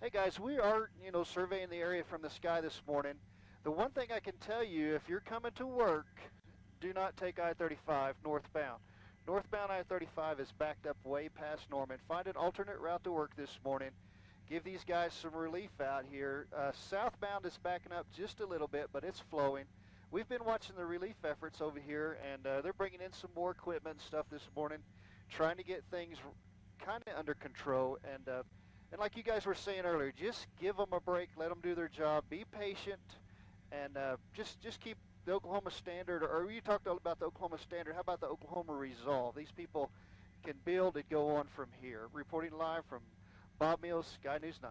Hey guys, we are, you know, surveying the area from the sky this morning. The one thing I can tell you, if you're coming to work, do not take I-35 northbound. Northbound I-35 is backed up way past Norman. Find an alternate route to work this morning. Give these guys some relief out here. Uh, southbound is backing up just a little bit, but it's flowing. We've been watching the relief efforts over here, and uh, they're bringing in some more equipment and stuff this morning, trying to get things kind of under control. And uh, and like you guys were saying earlier, just give them a break, let them do their job, be patient, and uh, just just keep the Oklahoma Standard. Or you talked about the Oklahoma Standard. How about the Oklahoma Resolve? These people can build and go on from here. Reporting live from Bob Mills, Sky News 9.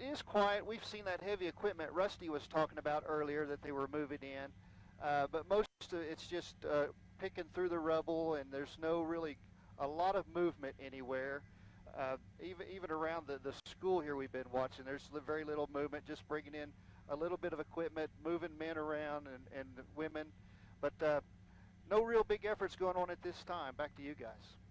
It is quiet. We've seen that heavy equipment Rusty was talking about earlier that they were moving in, uh, but most of it's just uh, picking through the rubble, and there's no really a lot of movement anywhere. Uh, even even around the, the school here we've been watching, there's very little movement, just bringing in a little bit of equipment, moving men around and, and women, but uh, no real big efforts going on at this time. Back to you guys.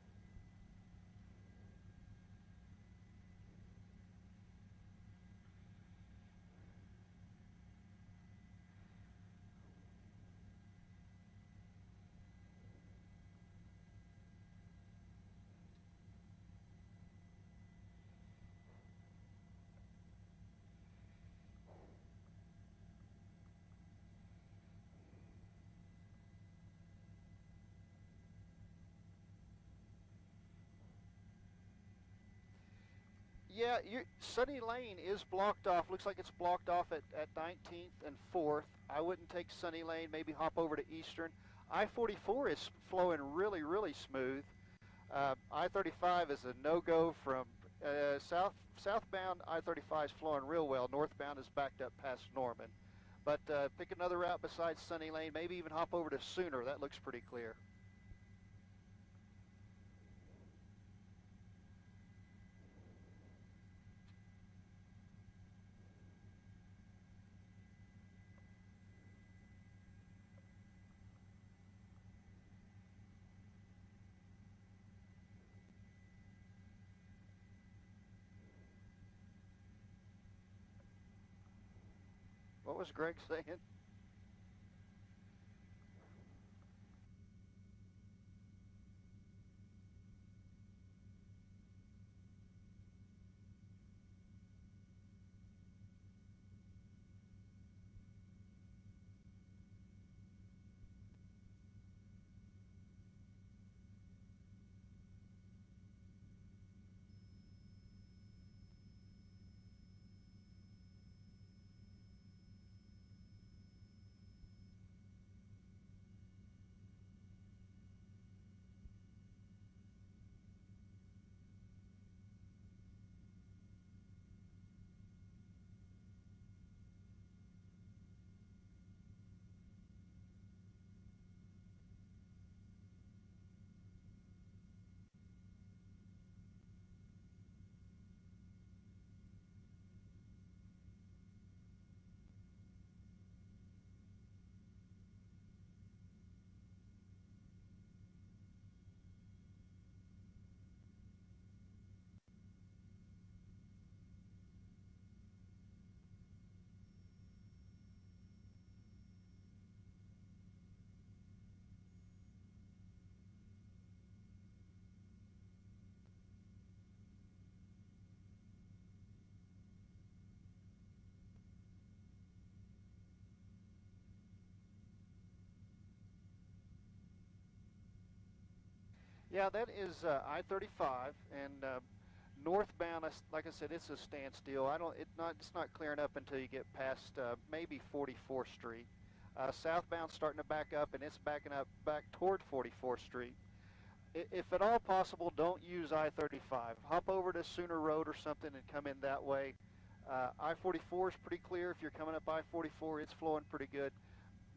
Yeah, Sunny Lane is blocked off. Looks like it's blocked off at, at 19th and 4th. I wouldn't take Sunny Lane, maybe hop over to Eastern. I-44 is flowing really, really smooth. Uh, I-35 is a no-go from uh, south southbound. I-35 is flowing real well. Northbound is backed up past Norman. But uh, pick another route besides Sunny Lane. Maybe even hop over to Sooner. That looks pretty clear. What was Greg saying? Yeah, that is uh, I-35 and uh, northbound. Like I said, it's a standstill. I don't. It not. It's not clearing up until you get past uh, maybe 44th Street. Uh, southbound starting to back up, and it's backing up back toward 44th Street. If at all possible, don't use I-35. Hop over to Sooner Road or something and come in that way. Uh, I-44 is pretty clear. If you're coming up I-44, it's flowing pretty good.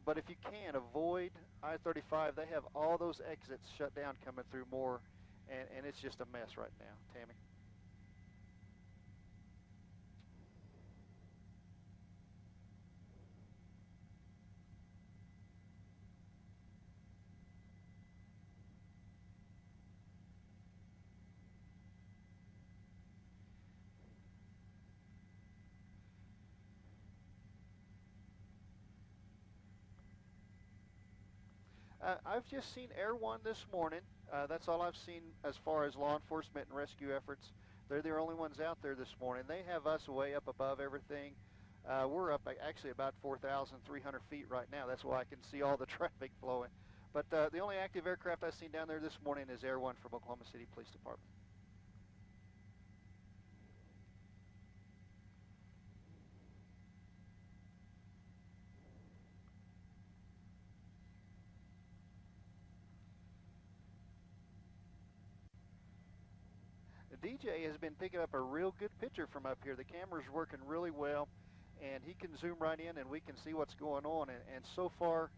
But if you can, avoid I-35. They have all those exits shut down coming through Moore, and, and it's just a mess right now, Tammy. Uh, I've just seen Air One this morning. Uh, that's all I've seen as far as law enforcement and rescue efforts. They're the only ones out there this morning. They have us way up above everything. Uh, we're up actually about 4,300 feet right now. That's why I can see all the traffic flowing. But uh, the only active aircraft I've seen down there this morning is Air One from Oklahoma City Police Department. DJ has been picking up a real good picture from up here. The camera's working really well, and he can zoom right in, and we can see what's going on. And, and so far,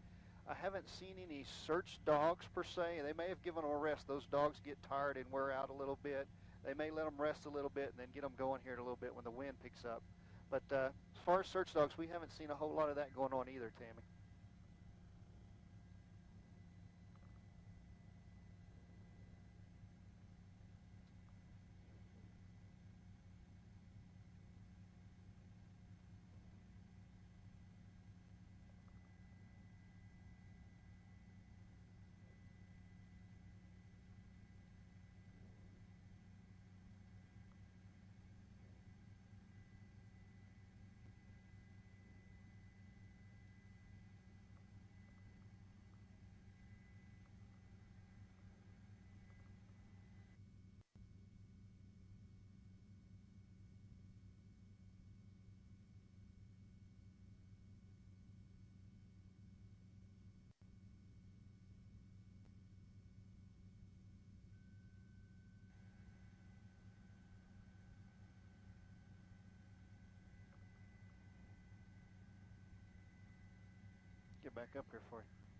I haven't seen any search dogs per se. They may have given them a rest. Those dogs get tired and wear out a little bit. They may let them rest a little bit and then get them going here in a little bit when the wind picks up. But uh, as far as search dogs, we haven't seen a whole lot of that going on either, Tammy. Back up here for you.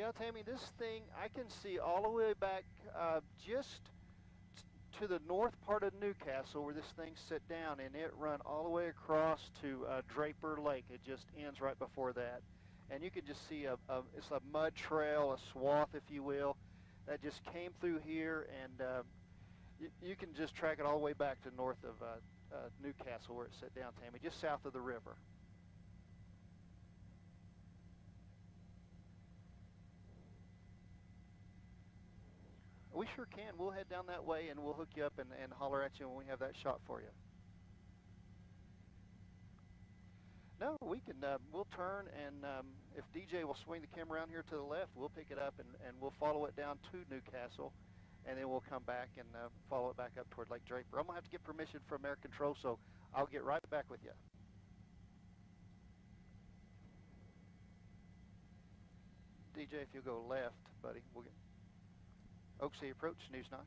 Yeah, Tammy, this thing, I can see all the way back uh, just to the north part of Newcastle where this thing sit down, and it run all the way across to uh, Draper Lake. It just ends right before that. And you can just see a, a, it's a mud trail, a swath, if you will, that just came through here, and uh, you, you, can just track it all the way back to north of uh, uh, Newcastle where it set down, Tammy, just south of the river. We sure can. We'll head down that way and we'll hook you up and, and holler at you when we have that shot for you. No, we can. Uh, we'll turn and um, if DJ will swing the camera around here to the left, we'll pick it up and, and we'll follow it down to Newcastle, and then we'll come back and uh, follow it back up toward Lake Draper. I'm gonna have to get permission from Air Control, so I'll get right back with you. DJ, if you go left, buddy, we'll get. Oak Sea Approach, News 9.